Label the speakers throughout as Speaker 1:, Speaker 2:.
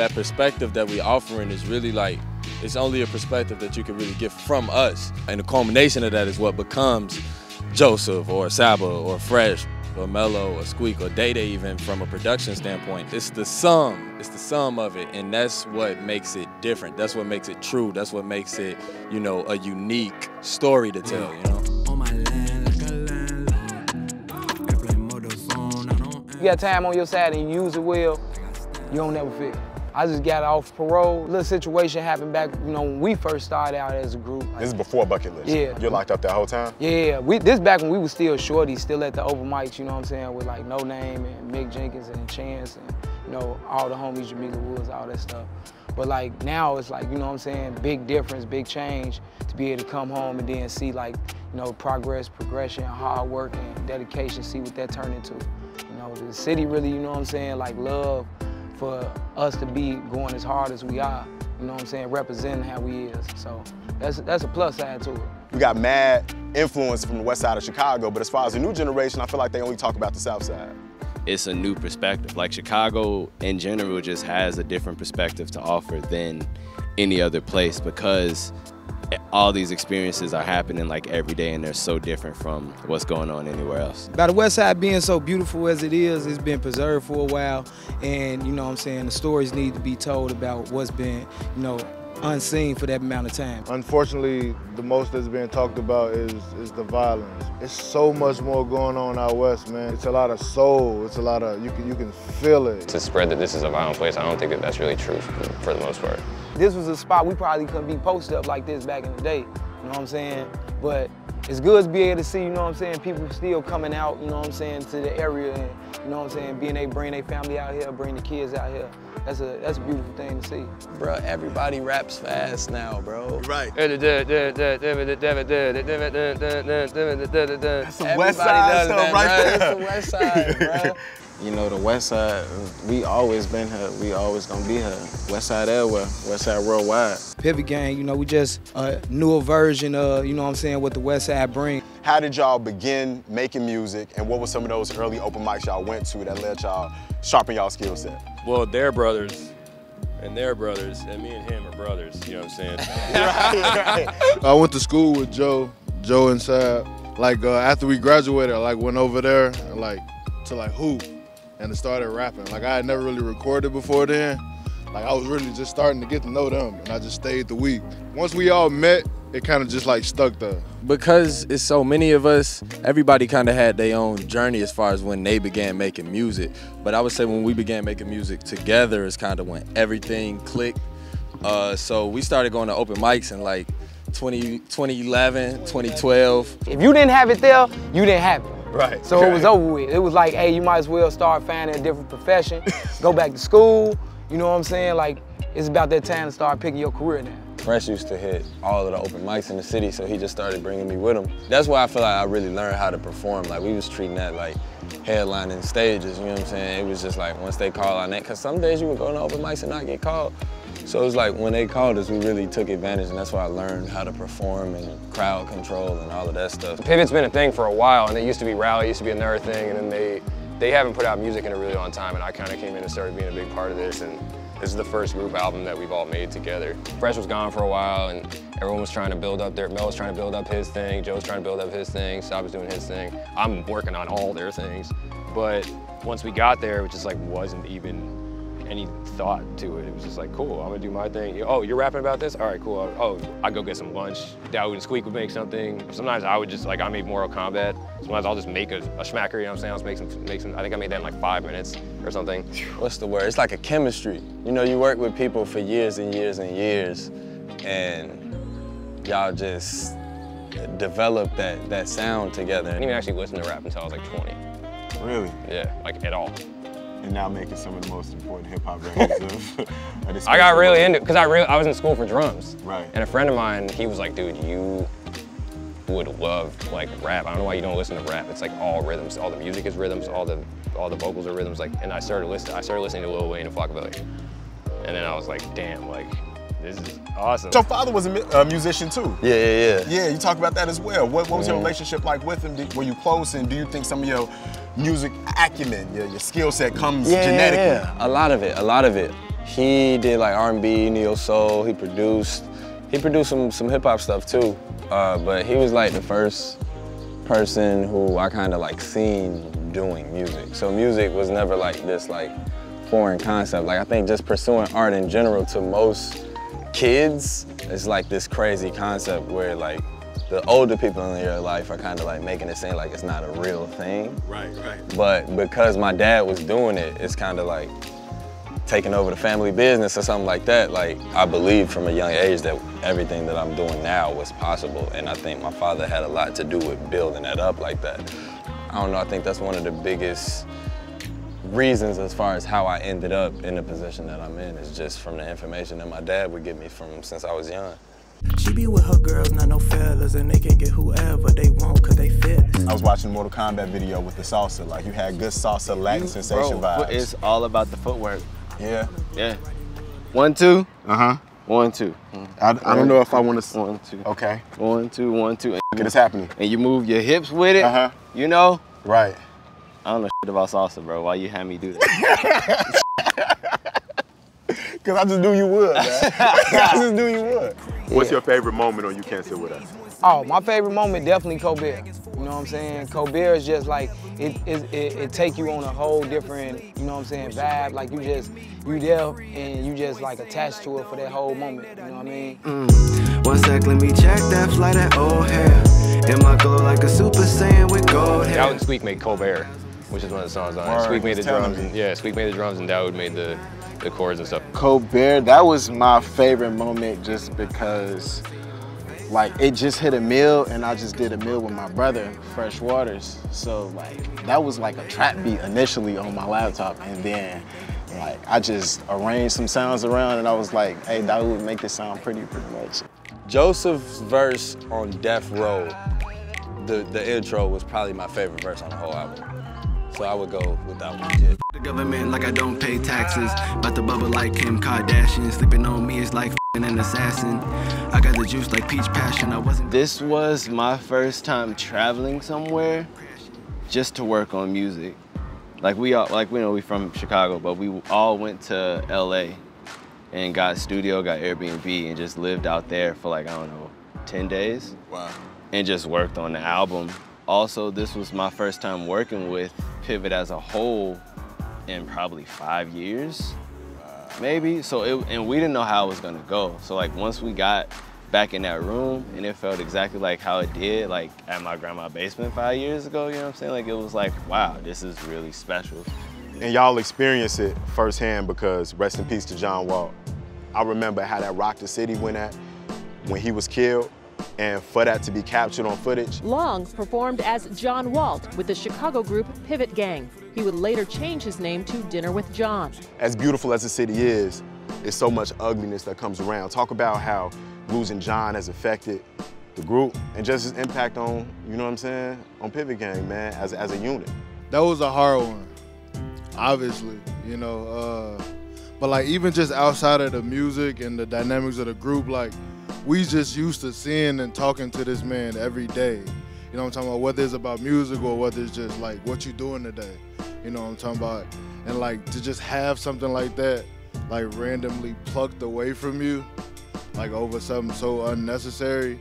Speaker 1: that perspective that we offering is really like it's only a perspective that you can really get from us. And the culmination of that is what becomes Joseph or Saba or Fresh or Melo or Squeak or Day Day even from a production standpoint. It's the sum. It's the sum of it. And that's what makes it different. That's what makes it true. That's what makes it, you know, a unique story to tell, you know?
Speaker 2: You got time on your side and you use it well, you don't never fit. I just got off parole. Little situation happened back, you know, when we first started out as a group.
Speaker 3: This is before Bucket List.
Speaker 2: Yeah.
Speaker 3: You're locked up that whole time?
Speaker 2: Yeah, we, this back when we was still shorty, still at the open mics, you know what I'm saying, with like No Name and Mick Jenkins and Chance and, you know, all the homies, Jamila Woods, all that stuff. But like now it's like, you know what I'm saying, big difference, big change to be able to come home and then see like, you know, progress, progression, hard work and dedication, see what that turned into. You know, the city really, you know what I'm saying, like love for us to be going as hard as we are, you know what I'm saying, representing how we is. So that's, that's a plus side to it.
Speaker 3: We got mad influence from the west side of Chicago, but as far as the new generation, I feel like they only talk about the south side.
Speaker 1: It's a new perspective. Like Chicago in general just has a different perspective to offer than any other place because all these experiences are happening like every day and they're so different from what's going on anywhere else.
Speaker 2: By the West Side being so beautiful as it is, it's been preserved for a while and you know what I'm saying, the stories need to be told about what's been, you know, unseen for that amount of time.
Speaker 4: Unfortunately, the most that's being talked about is is the violence. It's so much more going on out west, man. It's a lot of soul. It's a lot of you can you can feel it.
Speaker 5: To spread that this is a violent place, I don't think that that's really true for, for the most part.
Speaker 2: This was a spot we probably couldn't be posted up like this back in the day. You know what I'm saying? But it's good to be able to see, you know what I'm saying, people still coming out, you know what I'm saying, to the area and, you know what I'm saying, being able to bring their family out here, bring the kids out here. That's a that's a beautiful thing to see.
Speaker 1: Bro, everybody raps fast now, bro.
Speaker 3: Right.
Speaker 5: That's
Speaker 3: some west side stuff right there.
Speaker 1: That's the west side, bro. You know, the west side, we always been here. We always gonna be here. West side everywhere, west side worldwide.
Speaker 2: Pivot Gang, you know, we just a newer version of, you know what I'm saying, what the West Side bring.
Speaker 3: How did y'all begin making music and what were some of those early open mics y'all went to that let y'all sharpen y'all skill set?
Speaker 6: Well, they're brothers, and they're brothers, and me and him are brothers. You know what I'm saying?
Speaker 3: right, right.
Speaker 4: I went to school with Joe, Joe and Sab. Like uh, after we graduated, I like went over there and like to like hoop and it started rapping. Like I had never really recorded before then. Like I was really just starting to get to know them and I just stayed the week. Once we all met, it kind of just like stuck there.
Speaker 1: Because it's so many of us, everybody kind of had their own journey as far as when they began making music. But I would say when we began making music together is kind of when everything clicked. Uh, so we started going to open mics in like 20, 2011, 2012.
Speaker 2: If you didn't have it there, you didn't have it.
Speaker 3: Right.
Speaker 2: So it was over with. It was like, hey, you might as well start finding a different profession, go back to school. You know what I'm saying? Like, it's about that time to start picking your career now.
Speaker 1: Fresh used to hit all of the open mics in the city, so he just started bringing me with him. That's why I feel like I really learned how to perform. Like we was treating that like headlining stages, you know what I'm saying? It was just like once they call on that, because some days you would go to open mics and not get called. So it was like when they called us, we really took advantage, and that's why I learned how to perform and crowd control and all of that stuff.
Speaker 5: Pivot's been a thing for a while, and it used to be Rally, it used to be another thing, and then they they haven't put out music in a really long time, and I kind of came in and started being a big part of this, and this is the first group album that we've all made together. Fresh was gone for a while, and everyone was trying to build up their, Mel was trying to build up his thing, Joe was trying to build up his thing, Sab was doing his thing. I'm working on all their things, but once we got there, it just like wasn't even any thought to it. It was just like, cool, I'm gonna do my thing. Oh, you're rapping about this? All right, cool. Oh, I go get some lunch. Dawood and Squeak would make something. Sometimes I would just, like, I made Mortal Kombat. Sometimes I'll just make a, a schmacker, you know what I'm saying? I'll just make some, make some, I think I made that in like five minutes or something.
Speaker 1: What's the word? It's like a chemistry. You know, you work with people for years and years and years, and y'all just develop that, that sound together.
Speaker 5: I didn't even actually listen to rap until I was like 20.
Speaker 3: Really?
Speaker 5: Yeah, like at all.
Speaker 3: And now making some of the most important hip hop records of, of
Speaker 5: I got really into it because I really I was in school for drums.
Speaker 3: Right.
Speaker 5: And a friend of mine, he was like, dude, you would love like rap. I don't know why you don't listen to rap. It's like all rhythms. All the music is rhythms. All the all the vocals are rhythms. Like, and I started listening. I started listening to Lil Wayne and Flockabilly, and then I was like, damn, like this is awesome.
Speaker 3: Your father was a a musician too.
Speaker 1: Yeah, yeah, yeah.
Speaker 3: Yeah, you talk about that as well. What, what was your
Speaker 1: Mhm.
Speaker 3: relationship like with him? Did, were you close, and do you think some of your music acumen, your, your skill set comes
Speaker 1: Yeah,
Speaker 3: genetically?
Speaker 1: yeah, yeah. A lot of it, a lot of it.
Speaker 5: he did like R&B, neo soul. He produced, he produced some some hip hop stuff too. Uh, but he was like the first person who I kind of like seen doing music. So music was never like this like foreign concept. Like I think just pursuing art in general to most kids is like this crazy concept where like the older people in your life are kind of like making it seem like it's not a real thing.
Speaker 3: Right, right.
Speaker 5: But because my dad was doing it, it's kind of like taking over the family business or something like that. Like I believed from a young age that everything that I'm doing now was possible. And I think my father had a lot to do with building that up like that. I don't know, I think that's one of the biggest reasons as far as how I ended up in the position that I'm in is just from the information that my dad would give me from since I was young.
Speaker 7: She be with her girls, not no fellas, and they can get whoever they want cause they fit.
Speaker 3: I was watching Mortal Kombat video with the salsa. Like you had good salsa Latin sensation
Speaker 8: Bro,
Speaker 3: vibes.
Speaker 8: it's all about the footwork.
Speaker 3: yeah.
Speaker 8: Yeah. One, two,
Speaker 3: Uh huh.
Speaker 8: one, two.
Speaker 3: I, I don't know if I want to.
Speaker 8: One, two.
Speaker 3: Okay.
Speaker 8: One, two, one, two. And,
Speaker 3: Okay, this happening.
Speaker 8: and you move your hips with it.
Speaker 3: Uh huh.
Speaker 8: You know?
Speaker 3: Right.
Speaker 8: I don't know shit about salsa, bro. Why you had me do that?
Speaker 3: Cause I just knew you would, man. I just knew you would. What's your favorite moment on You Can't Sit With Us?
Speaker 2: Oh, my favorite moment definitely Colbert. You know what I'm saying? Colbert is just like it it, it, it take you on a whole different, you know what I'm saying, vibe. Like you just you there and you just like attached to it for that whole moment. You know what I mean? Mm.
Speaker 7: One sec, let me check that flight at O'Hare. In my glow like a super saiyan with gold hair.
Speaker 5: Dowd and Squeak made Colbert, which is one of the songs on it.
Speaker 3: Word,
Speaker 5: Squeak made the drums,
Speaker 3: me.
Speaker 5: and yeah, Squeak made the drums, and Dowd made the, the chords and stuff.
Speaker 9: Colbert, that was my favorite moment just because like it just hit a meal and I just did a meal with my brother, Fresh Waters. So like that was like a trap beat initially on my laptop and then like I just arranged some sounds around and I was like, hey, that would make this sound pretty pretty much.
Speaker 1: Joseph's verse on Death Row, the, the intro was probably my favorite verse on the whole album. So I would go with that one. Yeah.
Speaker 7: The government like I don't pay taxes. About to bubble like Kim Kardashian. Sleeping on me is like f***ing an assassin. I got the juice like peach passion. I wasn't.
Speaker 8: this was my first time traveling somewhere just to work on music. Like we all, like we know we from Chicago, but we all went to LA and got studio, got Airbnb, and just lived out there for like I don't know, 10 days.
Speaker 3: Wow.
Speaker 8: and just worked on the album. Also, this was my first time working with Pivot as a whole in probably five years, maybe. So it, and we didn't know how it was gonna go. So like once we got back in that room and it felt exactly like how it did like at my grandma's basement five years ago, you know what I'm saying? Like it was like, wow, this is really special.
Speaker 3: And y'all experience it firsthand because rest in peace to John Walt. I remember how that rocked the city went at when he was killed. And for that to be captured on footage,
Speaker 10: Long performed as John Walt with the Chicago group Pivot Gang. He would later change his name to Dinner with John.
Speaker 3: as beautiful as the city is, there's so much ugliness that comes around. Talk about how losing John has affected the group and just his impact on, you know what I'm saying, on Pivot Gang, man, as, as a unit.
Speaker 4: that was a hard one, obviously, you know. Uh, but like even just outside of the music and the dynamics of the group, like we just used to seeing and talking to this man every day. You know what I'm talking about? Whether it's about music or whether it's just like what you doing today. You know what I'm talking about? And like to just have something like that, like randomly plucked away from you, like over something so unnecessary,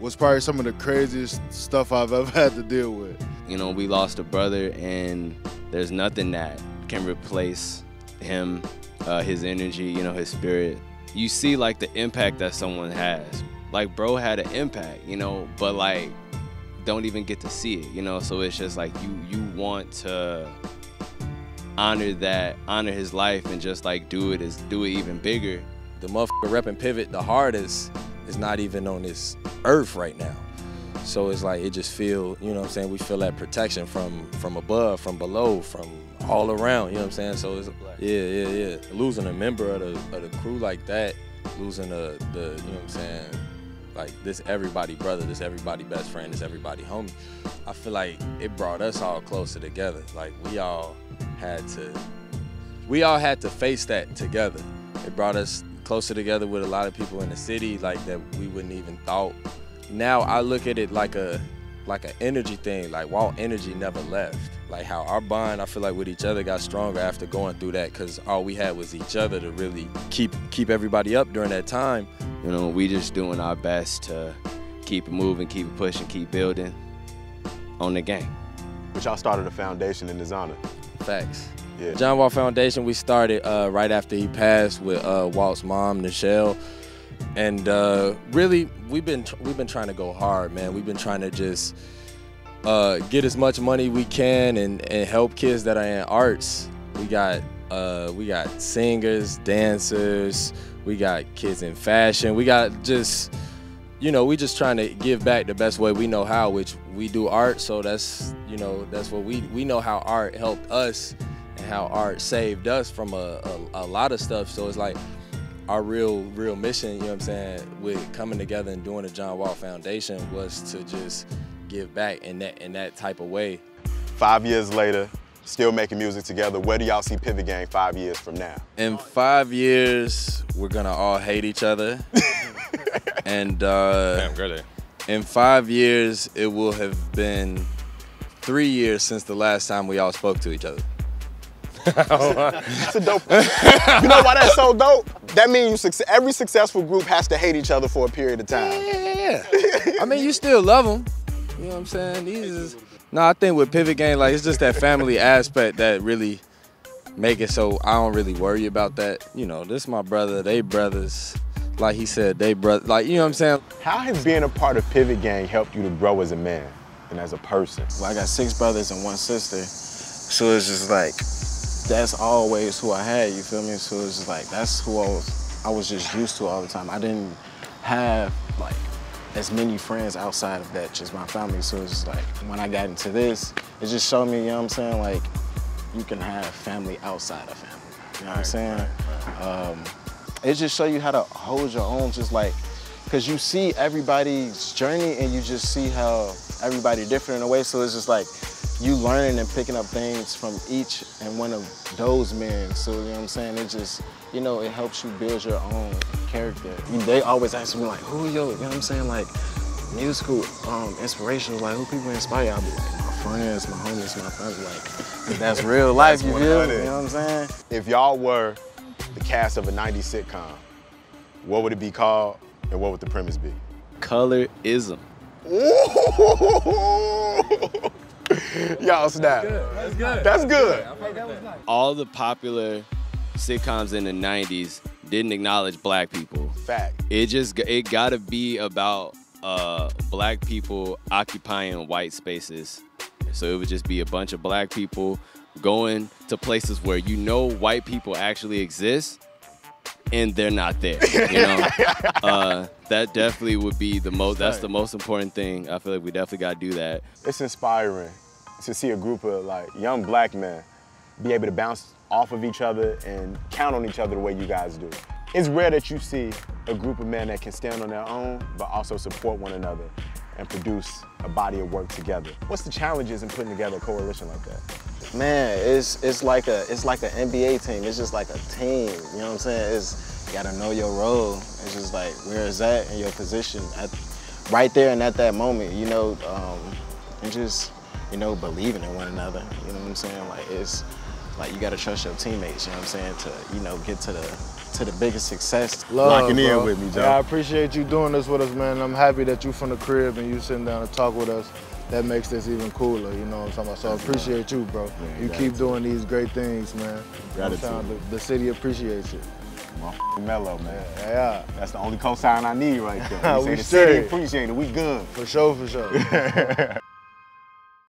Speaker 4: was probably some of the craziest stuff I've ever had to deal with.
Speaker 8: You know, we lost a brother, and there's nothing that can replace him, uh, his energy, you know, his spirit. You see, like, the impact that someone has. Like, bro had an impact, you know, but, like, don't even get to see it, you know? So it's just like you you want to honor that, honor his life, and just, like, do it as do it even bigger.
Speaker 1: The motherfucker repping Pivot the hardest is not even on this earth right now. So it's like it just feel, you know what I'm saying, we feel that protection from from above, from below, from all around, you know what I'm saying? So it's yeah, yeah, yeah. Losing a member of the of the crew like that, losing the the, you know what I'm saying, like this everybody brother, this everybody best friend, this everybody homie. I feel like it brought us all closer together. Like we all had to we all had to face that together. It brought us closer together with a lot of people in the city, like that we wouldn't even thought. Now I look at it like a like an energy thing. Like Walt energy never left. Like how our bond, I feel like with each other got stronger after going through that because all we had was each other to really keep keep everybody up during that time.
Speaker 8: You know, we just doing our best to keep it moving, keep it pushing, keep building on the game.
Speaker 3: But y'all started a foundation in his honor.
Speaker 1: Facts.
Speaker 3: Yeah.
Speaker 1: John Walt Foundation, we started uh, right after he passed with uh, Walt's mom, Nichelle. And uh, really, we've been we've been trying to go hard, man. We've been trying to just uh, get as much money we can and, and help kids that are in arts. We got uh, we got singers, dancers, we got kids in fashion. We got just you know, we just trying to give back the best way we know how, which we do art. So that's you know that's what we we know how art helped us and how art saved us from a, a, a lot of stuff. So it's like our real real mission, you know what I'm saying, with coming together and doing the John Walt Foundation was to just give back in that in that type of way.
Speaker 3: Five years later, still making music together. Where do y'all see Pivot Gang five years from now?
Speaker 1: In five years, we're gonna all hate each other. and uh,
Speaker 6: Damn, really?
Speaker 1: in five years, it will have been three years since the last time we all spoke to each other.
Speaker 3: That's a dope. you know why that's so dope? That means you suc- every successful group has to hate each other for a period of time.
Speaker 1: Yeah, yeah, Yeah, I mean, you still love them. You know what I'm saying? These is no, I think with Pivot Gang, like it's just that family aspect that really make it so I don't really worry about that. You know, this my brother, they brothers. Like he said, they brother. Like you know what I'm saying?
Speaker 3: How has being a part of Pivot Gang helped you to grow as a man and as a person?
Speaker 9: Well, I got six brothers and one sister. So it's just like, that's always who I had, you feel me? So it's just like, that's who I was, I was just used to all the time. I didn't have like as many friends outside of that, just my family. So it's just like, when I got into this, it just showed me, you know what I'm saying? Like, you can have family outside of family. You know what I'm saying? Um, it just show you how to hold your own, just like, cause you see everybody's journey and you just see how everybody different in a way. So it's just like you learning and picking up things from each and one of those men. So you know what I'm saying? It just, you know, it helps you build your own character. They always ask me like, who yo, you know what I'm saying? Like musical um, inspirations, like who people inspire? I'll be like, my friends, my homies, my family, like, 'cause that's real life, you feel You know what I'm saying?
Speaker 3: If y'all were the cast of a 90s sitcom, what would it be called and what would the premise be?
Speaker 8: Colorism.
Speaker 3: Y'all snap.
Speaker 1: That's good.
Speaker 3: That's good.
Speaker 8: All the popular sitcoms in the 90s didn't acknowledge black people.
Speaker 3: Fact.
Speaker 8: It just it gotta be about uh, black people occupying white spaces. So it would just be a bunch of black people going to places where you know white people actually exist and they're not there. You know, uh, that definitely would be the most. That's the most important thing. I feel like we definitely got to do that.
Speaker 3: It's inspiring to see a group of like young black men be able to bounce off of each other and count on each other the way you guys do. It's rare that you see a group of men that can stand on their own but also support one another and produce a body of work together. What's the challenges in putting together a coalition like that?
Speaker 9: Man, it's it's like a it's like an NBA team. It's just like a team. You know what I'm saying? It's you gotta know your role. It's just like where is that in your position at right there and at that moment. You know, um, and just you know believing in one another. You know what I'm saying? Like it's like you gotta trust your teammates. You know what I'm saying? To you know get to the to the biggest success.
Speaker 3: Love, Locking in with me, Joe.
Speaker 4: Yeah, I appreciate you doing this with us, man. I'm happy that you from the crib and you sitting down to talk with us. That makes this even cooler, you know what I'm talking about? So I appreciate you, bro. you keep doing these great things, man.
Speaker 3: Gratitude.
Speaker 4: The, the city appreciates it.
Speaker 3: Mellow, man.
Speaker 4: Yeah,
Speaker 3: That's the only cosign I need right there. You
Speaker 4: We
Speaker 3: say the
Speaker 4: straight.
Speaker 3: city appreciate it. We good.
Speaker 4: for sure, for sure.